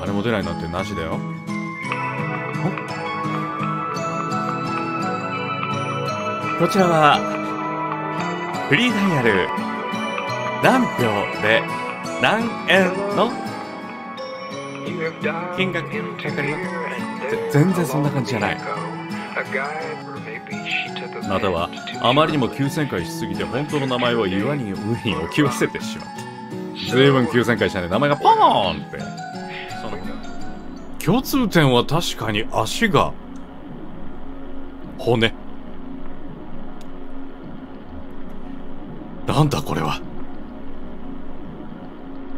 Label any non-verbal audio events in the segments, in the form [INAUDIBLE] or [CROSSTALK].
誰も出ないなんてなしだよ。こちらは、フリーダイヤル、何秒で何円の？金額かかります？全然そんな感じじゃない。または、あまりにも急旋回しすぎて本当の名前を岩に上に置き忘れてしまった。随分急旋回したね。名前がポーンって。共通点は確かに足が骨。なんだこれは。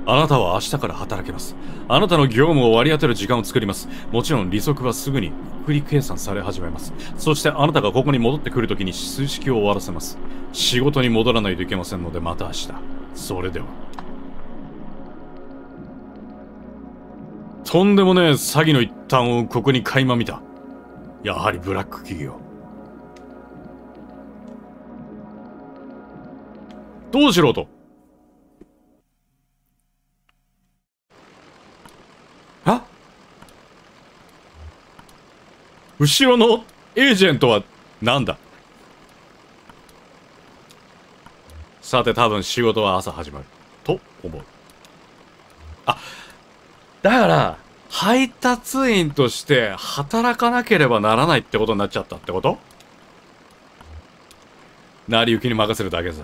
あなたは明日から働けます。あなたの業務を割り当てる時間を作ります。もちろん利息はすぐに複利計算され始めます。そしてあなたがここに戻ってくるときに数式を終わらせます。仕事に戻らないといけませんのでまた明日。それでは。とんでもねえ詐欺の一端をここに垣間見た。やはりブラック企業。どうしろとあ？後ろのエージェントはなんだ？さて多分仕事は朝始まる。と思う。あ、だから、配達員として働かなければならないってことになっちゃったってこと？成り行きに任せるだけさ。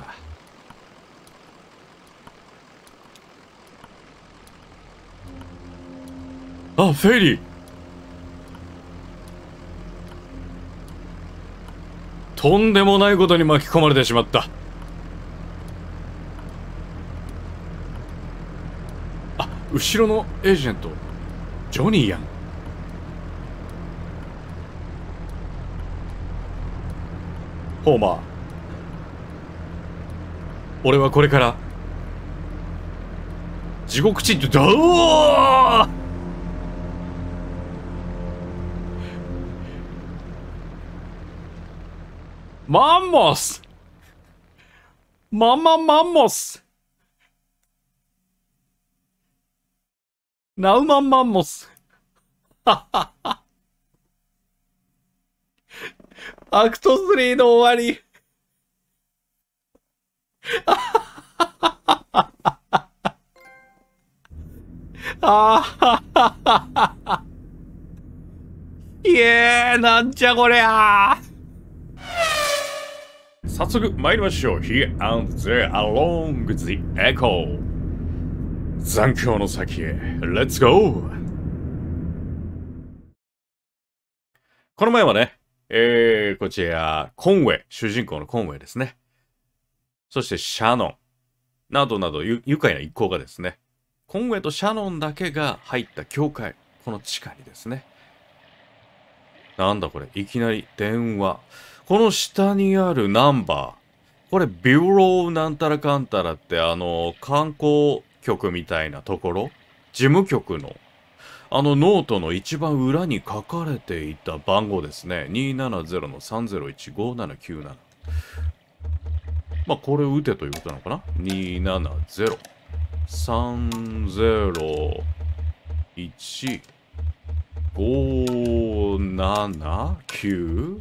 あ、フェリーとんでもないことに巻き込まれてしまった。あ、後ろのエージェント、ジョニーやん。ホーマー。俺はこれから、地獄地って、だおマンモスマンマンマンモスナウマンマンモス。[LAUGHS] アクト3の終わり。[LAUGHS] ああ [LAUGHS] いえーなんじゃこりゃ。早速参りましょう。Here and there along the echo 残響の先へ Let's go この前はね、えー、こちら、コンウェイ、主人公のコンウェイですね。そしてシャノン、などなど愉快な一行がですね、コンウェイとシャノンだけが入った教会、この地下にですね。なんだこれ、いきなり電話。この下にあるナンバー。これ、ビューローなんたらかんたらって、あの、観光局みたいなところ？事務局の、あのノートの一番裏に書かれていた番号ですね。270-301-5797。まあ、これ打てということなのかな ?270。301 579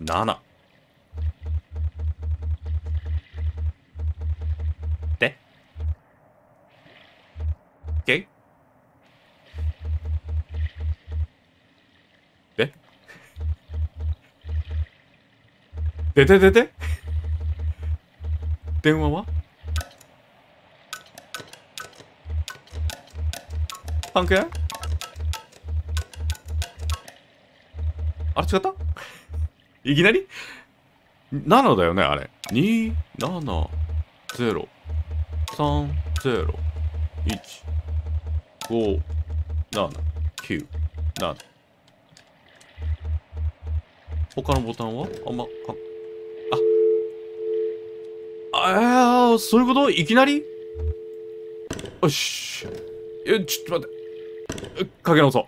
7でてでて電話は？関係あれ違った？いきなり ?7 だよね、あれ。2、7、0、3、0、1、5、7、9、7。他のボタンは？あんま、か、あ、あ、そういうこと？いきなり？よし。え、ちょっと待って。かけ直そう。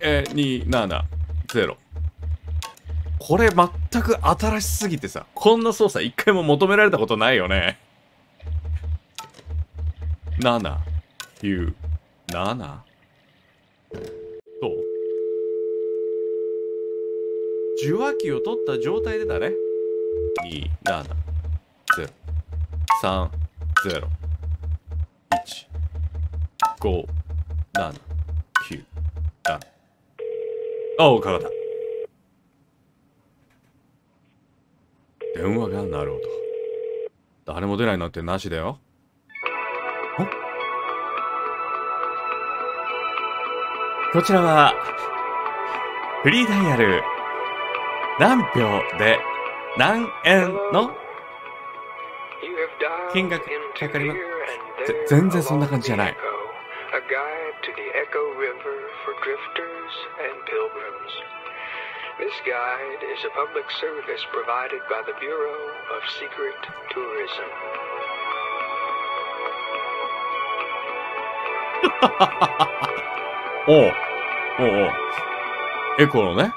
えー、2、7、0。これ全く新しすぎてさ、こんな操作一回も求められたことないよね。7、9、7、どう？受話器を取った状態でだね。2、7、0、3、0、1、5、7、9、7。お、かかった。電話が鳴る音。誰も出ないなんてなしだよ。こちらは、フリーダイヤル、何票で何円の見学かかります。全然そんな感じじゃない。[LAUGHS] おおおおエコのね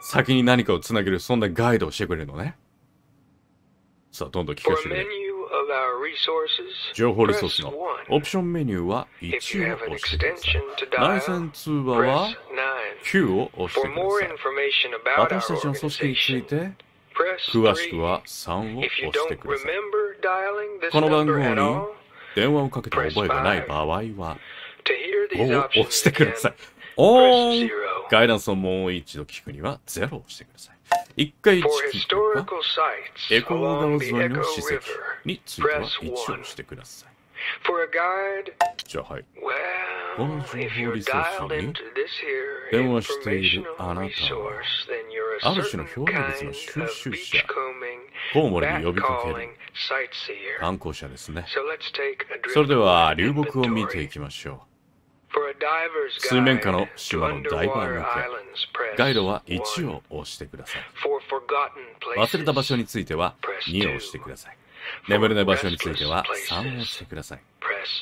先に何かをつなげるそんなガイドをしてくれるのね。さあどんどん聞かせてくれ。情報リソースのオプションメニューは1を押してくだ。センス通話は9を押してください。私たちの組織について詳しくは3を押してください。この番号に電話をかけて覚えがない場合は5を押してください。オーガイダンスをもう一度聞くには0を押してください。一回チキエコノー川沿いの史跡については一応してください。じゃはい。この情報リセーシに電話しているあなたはある種の表現物の収集者コウモリに呼びかける観光者ですね。それでは流木を見ていきましょう。水面下の手話のダイバー向け。ガイドは1を押してください。忘れた場所については2を押してください。眠れない場所については3を押してください。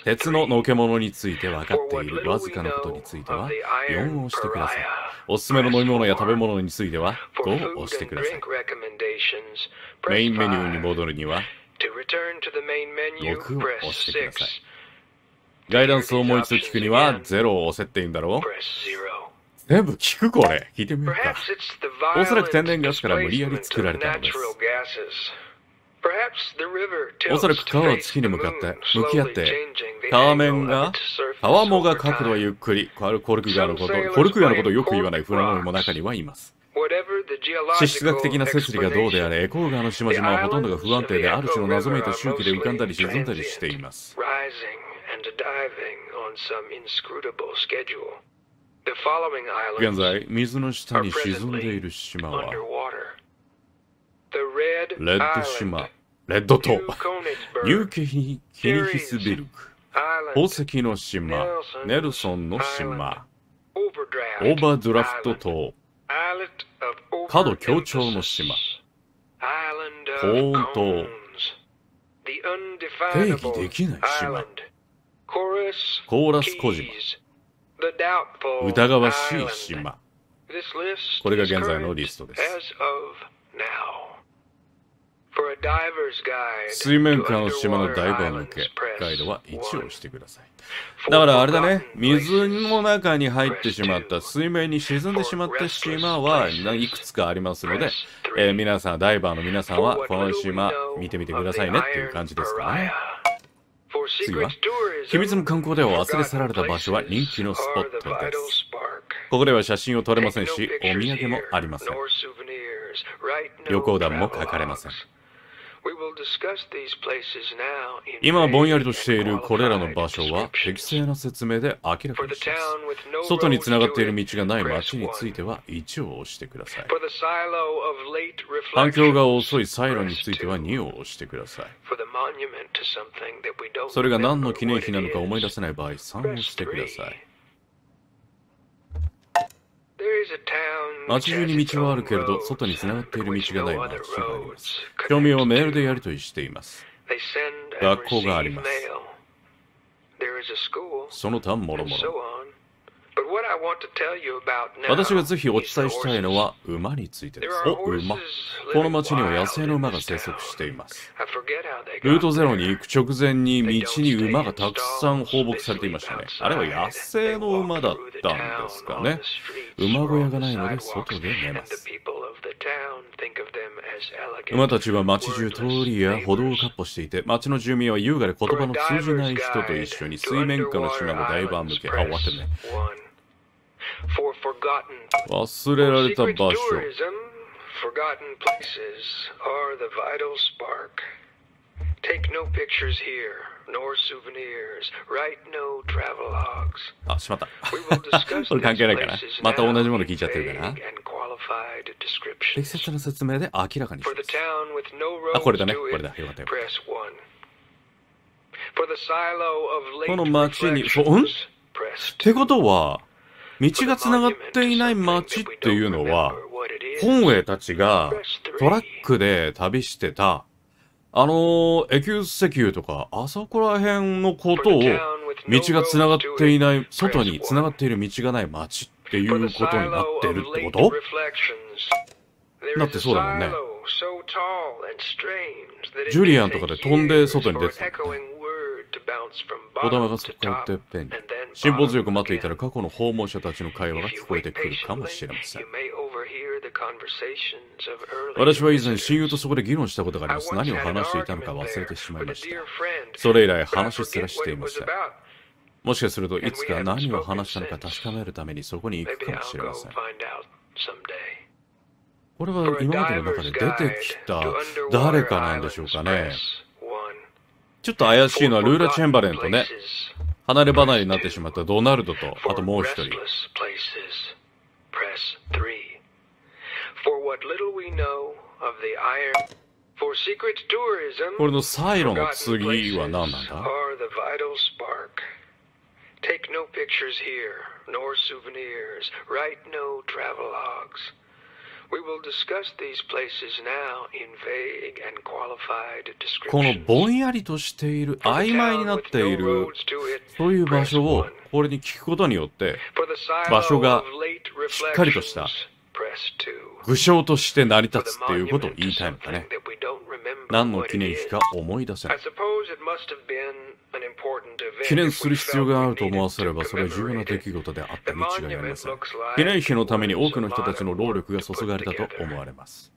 鉄ののけものについて分かっているわずかなことについては4を押してください。おすすめの飲み物や食べ物については5を押してください。メインメニューに戻るには6を押してください。ガイダンスをもう一度聞くには0を押せって言うんだろう？全部聞くこれ。聞いてみようかおそらく天然ガスから無理やり作られたのですおそらく川は月に向かって向き合って川面が川面が角度は.ゆっくりコルク川のことコルク川のことをよく言わない船乗りも中にはいます地質学的な説理がどうであれエコー川の島々はほとんどが不安定である種の謎めいた周期で浮かんだり沈んだりしています rising and diving on some inscrutable schedule. The following 現在水の下に沈んでいる島は underwater. The Red レッド Island, 島レッド島ニューケヒヒニヒスビルク宝石の島ネルソンの島オーバードラフト島度強調の島高温島定義できない島コーラス小島疑わしい島これが現在のリストです水面下の島のダイバー向けガイドは1をしてくださいだからあれだね水の中に入ってしまった水面に沈んでしまった島はいくつかありますので、え、皆さんダイバーの皆さんはこの島見てみてくださいねっていう感じですかね次は秘密の観光では忘れ去られた場所は人気のスポットです。ここでは写真を撮れませんし、お土産もありません。旅行団も書かれません。今ぼんやりとしているこれらの場所は適正な説明で明らかにす。外につながっている道がない街については1を押してください。反響が遅いサイロについては2を押してください。それが何の記念碑なのか思い出せない場合3を押してください。街中に道はあるけれど、外に繋がっている道がない町があります。興味をメールでやり取りしています。学校があります。その他もろもろ。私がぜひお伝えしたいの.は馬についてです。お、馬。この町には野生の馬が生.息しています。ルートゼロ.に行く直前に道に馬がたくさん放牧されていましたね。あれは野生の馬だったんですかね。馬小屋がないので外で寝ます。馬たちは街中通りや歩道をかっ歩していて、街の住民は優雅で言葉の通じない人と一緒に水面下の島の大盤向け、あ、終わってるね。忘れられた場所。Forgotten places are the vital spark. Take no pictures here, nor souvenirs. Write no travelogues. あ、しまった。We will discuss これ関係ないかな these places また同じもの聞いちゃってるか in な vague and qualified 適.切な説明で明らかにし For ま the す。town with no あ、roads これだね。to これだ。it, よかったよ。press 1. For the silo of この町に、う、んって 2. ことは、道が繋がっていない街っていうのは、本ンたちがトラックで旅してた、あの、エキュース石油とか、あそこら辺のことを、道が繋がっていない、外に繋がっている道がない街っていうことになってるってこと？だってそうだもんね。ジュリアンとかで飛んで外に出て、言葉がそこにてっぺんに辛抱強く待っていたら過去の訪問者たちの会話が聞こえてくるかもしれません私は以前親友とそこで議論したことがあります何を話していたのか忘れてしまいましたそれ以来話すらしていましたもしかするといつか何を話したのか確かめるためにそこに行くかもしれませんこれは今までの中で出てきた誰かなんでしょうかねちょっと怪しいのはルーラ・チェンバレンとね、離れ離れになってしまったドナルドと、あともう一人。これのサイロの次は何なんだ？このぼんやりとしている、曖昧になっている、そういう場所をこれに聞くことによって、場所がしっかりとした具象として成り立つっていうことを言いたいのかね。何の記念日か思い出せない。記念する必要があると思わせればそれは重要な出来事であったに違いありません。記念碑のために多くの人たちの労力が注がれたと思われます。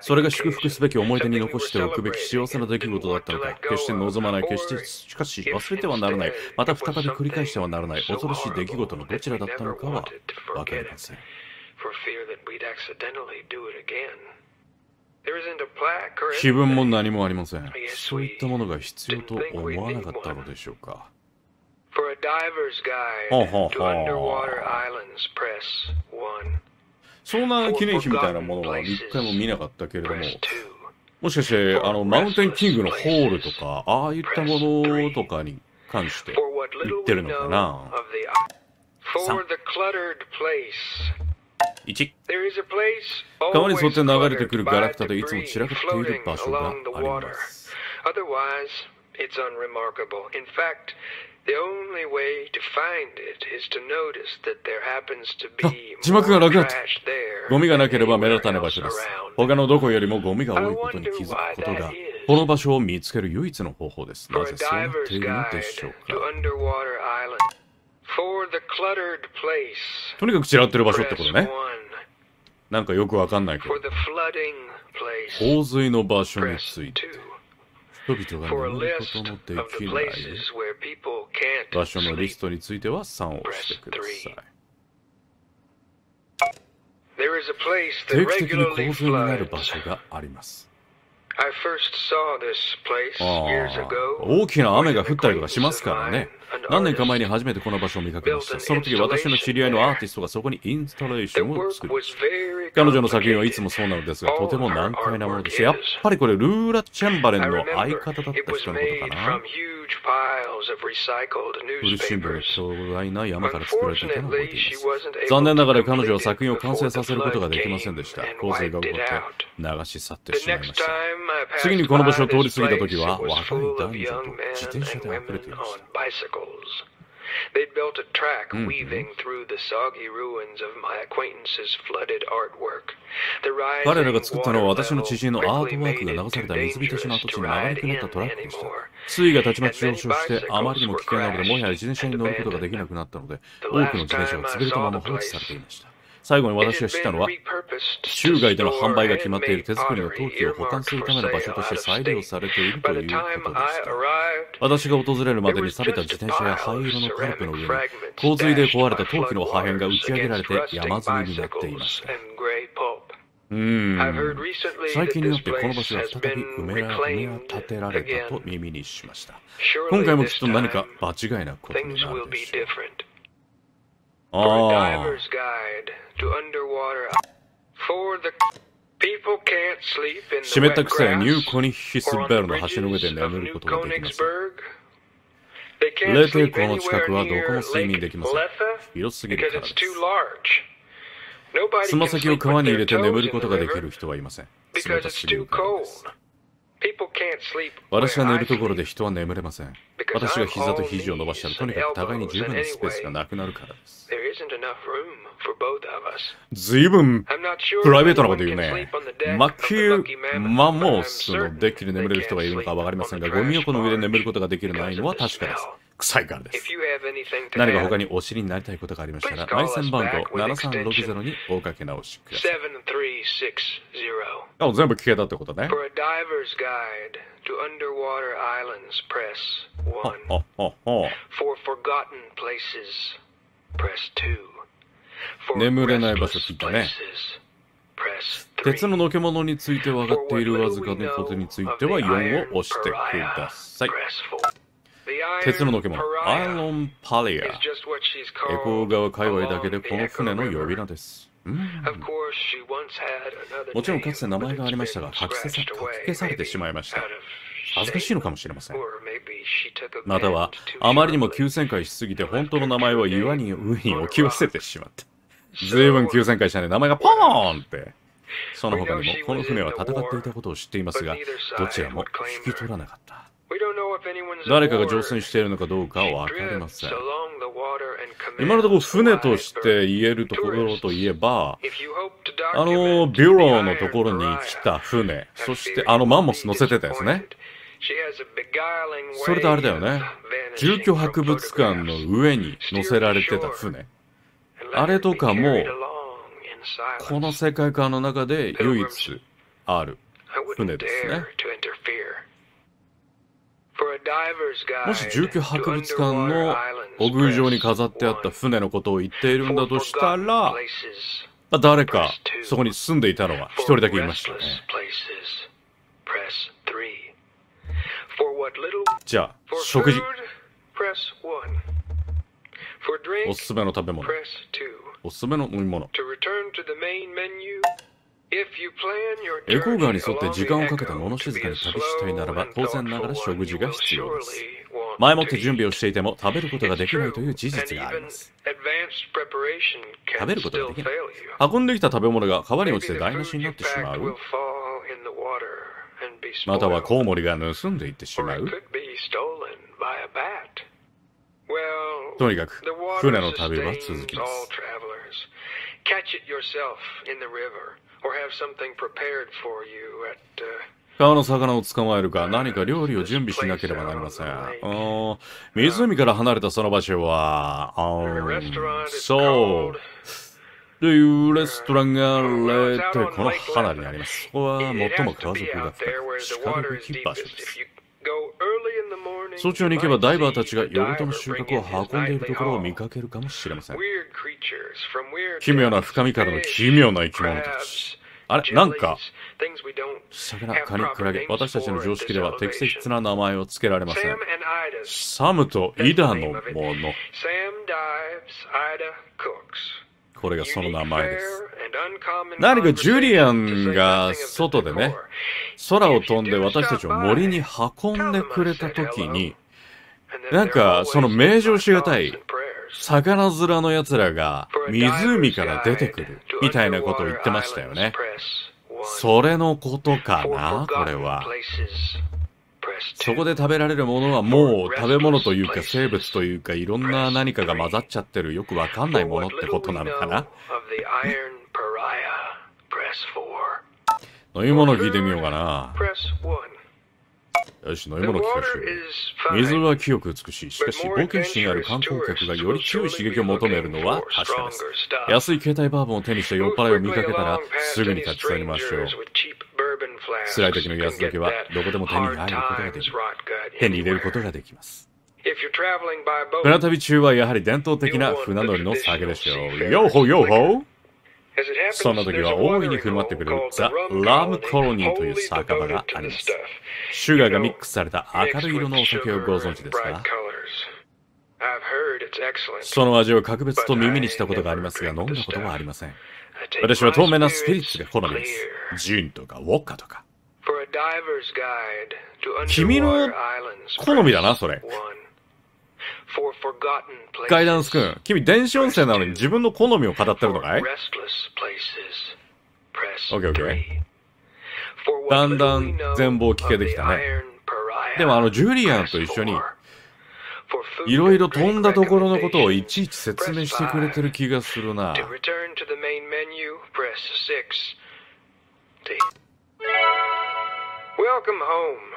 それが祝福すべき思い出に残しておくべき幸せな出来事だったのか決して望まない決してしかし忘れてはならないまた再び繰り返してはならない恐ろしい出来事のどちらだったのかは分かりません。碑分も何もありません。そういったものが必要と思わなかったのでしょうか。ほうほうほう。そんな記念碑みたいなものは一回も見なかったけれども、もしかして、あの、マウンテンキングのホールとか、ああいったものとかに関して言ってるのかな？3 1川に沿って流れてくるガラクタといつも散らかっている場所があります It's unremarkable. ゴミがなければ目立たぬ場所です。他のどこよりもゴミが多いことに気づくことが、この場所を見つける唯一の方法です。なぜそうなっているのでしょうか？とにかく散らってる場所ってことね。なんかよくわかんないけど。洪水の場所について。人々が眠ることもできない場所のリストについては3を押してください。定期的に洪水になる場所があります。大きな雨が降ったりとかしますからね何年か前に初めてこの場所を見かけましたその時私の知り合いのアーティストがそこにインスタレーションを作りました彼女の作品はい.つもそうなのですがとても難解なものですやっぱりこれルーラ・チェンバレンの相方だった人のことかな古新聞の.巨大な山から作られていたのを覚えています残念ながら彼女は作品を完成させることができませんでした洪水が起こって.流し去ってしまいました次にこの場所を通り過ぎた時は若い男女と自転車で溢れていました bicycles. They'd built a track Mhm. weaving through the soggy ruins of my acquaintance's flooded artwork. The 彼らが作ったのは私の知人のアートワークが流された水浸しの dangerous 跡地流れ ride くねったトラックでした.水位がたちまち上昇してあまりにも危険なのでもはや自転車に乗ることができなくなったので多くの自転車が潰れたまま放置されていました最後に私が知ったのは、州外での販売が決まっている手作りの陶器を保管するための場所として再利用されているということでした。私が訪れるまでに錆びた自転車や灰色のパルプの上に、洪水で壊れた陶器の破片が打ち上げられて山積みになっていました。うん最近になってこの場所は再び埋め,立てられたと耳にしました。今回もきっと何か場違いなことになるでしょう。ああ、diver's guide to underwater. For the people can't sleep in 湿 the った wet 草やニュ grass ーコニヒス or on ベ the ルの橋の上で眠る New ことができません。Königsberg. They can't 冷帝 sleep 港の近 anywhere くはどこ near も睡眠 Lake できません。広すぎる because から it's で too す。large. Nobody つま can 先を川に入れて眠ること the ができ river る人はいません。冷 because た it's すぎる too からで cold. す。私が寝るところで人は眠れません。私が膝と肘を伸ばしたらとにかく互いに十分なスペースがなくなるからです。ずいぶんプライベートなこと言うね。マキュ・マモスのデッキで眠れる人がいるのか分かりませんが、ゴミ横の上で眠ることができるのは確かです。臭いからです。何か他にお知りになりたいことがありましたら、内線番号7360におかけ直しください。あ、全部消えたってことね。あ、あ、あ、あ。眠れない場所聞いたね。鉄ののけものについて分かっているわずかのことについては4を押してください。鉄ののけ物、アイロンパリア。エコー川界隈だけでこの船の呼び.名です。もちろんかつて名前がありましたが、書き消さ書き消されてしまいました恥ずかしいの.かもしれません。またはあまりにも.急旋回しすぎて本当の名前は岩に上に置き忘れてしまった。ずいぶん急旋回したね。名前がポーンって。その他にもこの船は戦っていたことを知っていますが、どちらも引き取らなかった。誰かが乗船しているのかどうかは分かりません。今のところ船として言えるところといえば、あの、ビューローのところに来た船、そしてあのマンモス乗せてたんですね。それとあれだよね。住居博物館の上に乗せられてた船。あれとかも、この世界観の中で唯一ある船ですね。もし住居博物館の屋上に飾ってあった船のことを言っているんだとしたら、誰かそこに住んでいたのは一人だけいましたね。じゃあ、食事。おすすめの食べ物。おすすめの飲み物。エコー川に沿って時間をかけた物静かに旅したいならば当然ながら食事が必要です。前もって準備をしていても食べることができないという事実があります。食べることができない運んできた食べ物が川に落ちて台無しになってしまう。またはコウモリが盗んでいってしまう。とにかく船の旅は続きます。川の魚を捕まえるか何か料理を準備しなければなりません。湖から離れたその場所は、そう。というレストランがあーテこの花にあります。ここは最も家族が深く叱るべき場所です。早朝に行けばダイバーたちが夜ごとの収穫を運んでいるところを見かけるかもしれません。奇妙な深みからの奇妙な生き物たち。あれ、なんか、魚、カニ、クラゲ、私たちの常識では適切な名前を付けられません。サムとイダのもの。これがその名前です。何かジュリアンが外でね、空を飛んで私たちを森に運んでくれた時に、なんかその名城しがたい魚面の奴らが湖から出てくるみたいなことを言ってましたよね。それのことかな、これは。そこで食べられるものはもう食べ物というか生物というかいろんな何かが混ざっちゃってるよくわかんないものってことなのかな？飲み物聞いてみようかな。よし、飲み物聞かせて水は清く美しい。しかし、冒険心ある観光客がより強い刺激を求めるのは確かです。安い携帯バーボンを手にした酔っ払いを見かけたら、すぐに立ち去りましょう。辛い時の安酒はどこでも手に入ることができる。手に入れることができます。船旅中はやはり伝統的な船乗りの酒でしょう。ヨーホヨーホそんな時は大いに振る舞ってくれるザ・ラムコロニーという酒場があります。シュガーがミックスされた明るい色のお酒をご存知ですか？その味を格別と耳にしたことがありますが飲んだことはありません。私は透明なスピリッツが好みです。ジンとかウォッカとか。君の好みだな、それ。ガイダンス君、君電子音声なのに自分の好みを語ってるのかい ?OK, OK. だんだん全貌を聞けてきたね。でもあのジュリアンと一緒に、いろいろ飛んだところのことをいちいち説明してくれてる気がするな。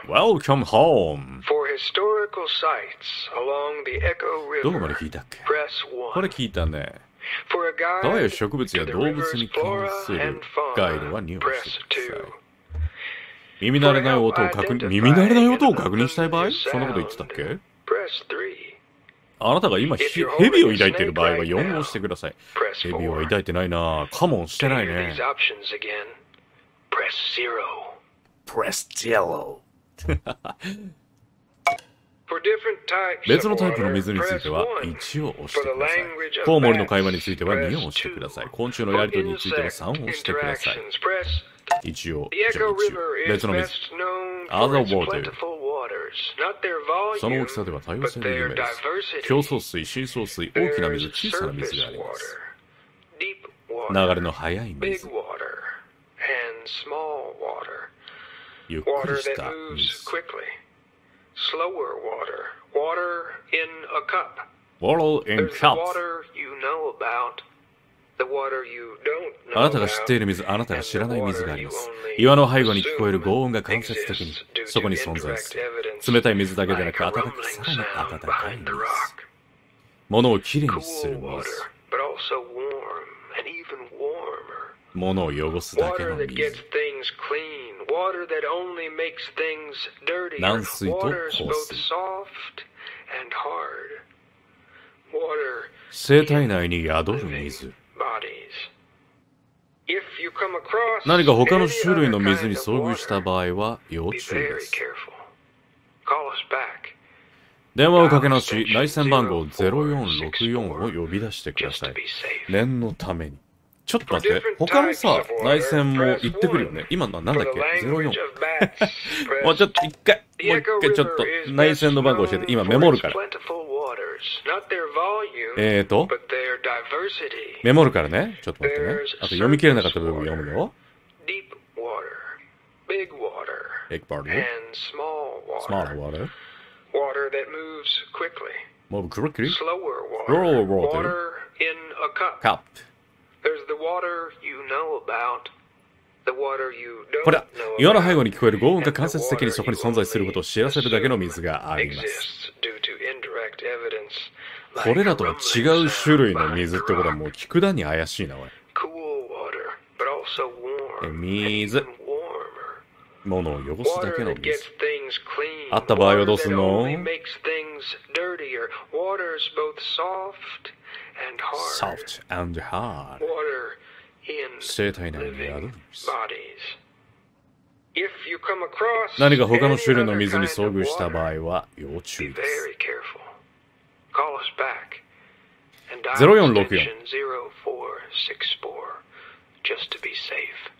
Welcome home. どこまで聞いたっけ？これ聞いたね。川や植物や動物に関するガイドは入手してください。耳慣れない音を確認、耳慣れない音を確認したい場合？そんなこと言ってたっけ？あなたが今ヘビを抱いている場合は4を [LAUGHS] 押してください。ヘビは抱いてないなぁ。カモンしてないね。別のタイプの水については1を押してください。コウモリの会話については2を押してください。昆虫のやりとりについては3を押してください。一応、別の水。アザウォーという。その大きさでは多様性の夢です。競争水、深層水、大きな水、小さな水があります。流れの速い水、ゆっくりした水、water in a cup. In cups. あなたが知っている水、あなたが知らない水があります。岩の背後に聞こえる轟音が間接的にそこに存在する。冷たい水だけでなく温かくさらに温かい水。物をきれいにする水。物を汚すだけの水。軟水と硬水。生体内に宿る水。何か他の種類の水に遭遇した場合は要注意です。電話をかけ直し、内線番号0464を呼び出してください。念のために。ちょっと待って、他のさ、内線も言ってくるよね。今のはなんだっけ？The 04 language。of bats, もうちょっと一回、もう一回ちょっと内線の番号教えて。今メモるから。えーと？メモるからね。ちょっと待ってね。あと読み切れなかった部分読むよ。Big バード and small water. smaller water, Water that moves quickly. move quickly, Slower water. Slower water. Water in a cup. cup. There's the water you know about. これは岩の背後.に聞こえる轟音が間接的にそこに存在することを知らせるだけの水があります。これらとは違う種類の水ってことはもう聞くだに怪しいな、おい。水.物を汚すだけのあった場合はどうすんの？ソフトハード生体内にある何か他の種類の水に遭遇した場合は要注意です。0464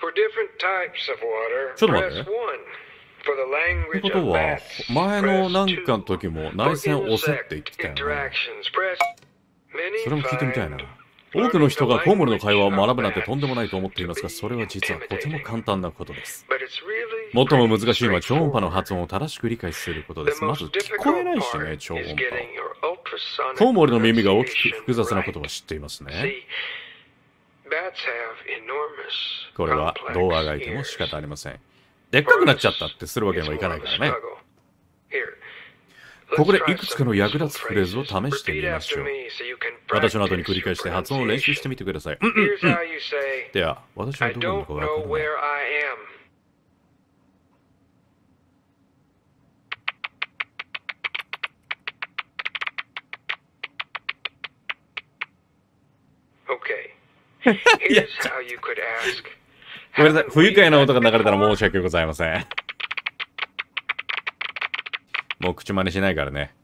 For different types of water, ちょっと待って press 1. For the ってことは前のなんかの 2. 時も内線押せって言ってたよね。それも聞いてみたいな。多くの人がコウモリの会話を学ぶなんてとんでもないと思っていますが、それは実はとても簡単なことです。最も難しいのは超音波の発音を正しく理解することです。まず聞こえないしね、超音波。コウモリの耳が大きく複雑なことは知っていますね。これはどうあがいても仕方ありません。でっかくなっちゃったってするわけにはいかないからね。ここでいくつかの役立つフレーズを試してみましょう。私の後に繰り返して発音を練習してみてください。うんうんうん、では、私はどこにいるかわからない。ごめんなさい。不愉快な音が流れたら申し訳ございません。もう口真似しないからね。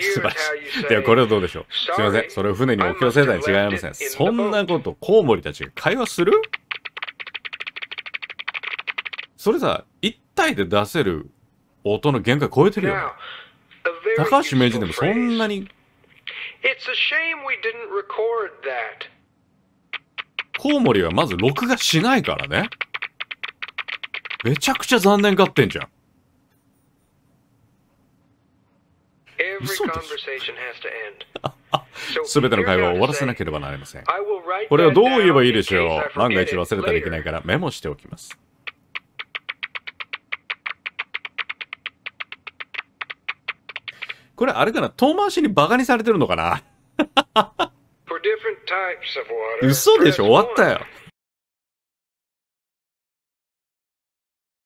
素晴らしい。では、これはどうでしょうすいません。それを船に置き寄せたに違いません。そんなこと、コウモリたちが会話する？それさ、一体で出せる音の限界超えてるよね。高橋名人でもそんなに。コウモリはまず録画しないからね。めちゃくちゃ残念がってんじゃん。嘘でしょすべ [LAUGHS] ての会話を終わらせなければなりません。これをどう言えばいいでしょう万が一忘れたらいけないからメモしておきます。これあれかな？遠回しにバカにされてるのかな？[LAUGHS] [LAUGHS] 嘘でしょ？終わったよ。